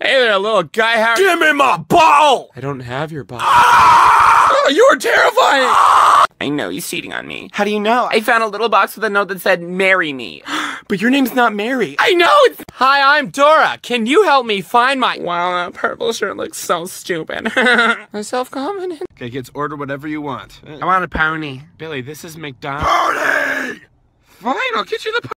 Hey there, little guy. How Give me my ball! I don't have your ball. Ah! Oh, you are terrifying! Ah! I know he's cheating on me. How do you know? I found a little box with a note that said, marry me. but your name's not Mary. I know it's- Hi, I'm Dora. Can you help me find my- Wow, that purple shirt looks so stupid. My self confidence. Okay, kids, order whatever you want. I want a pony. Billy, this is McDonald's. Pony! Fine, I'll get you the